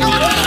Halloween.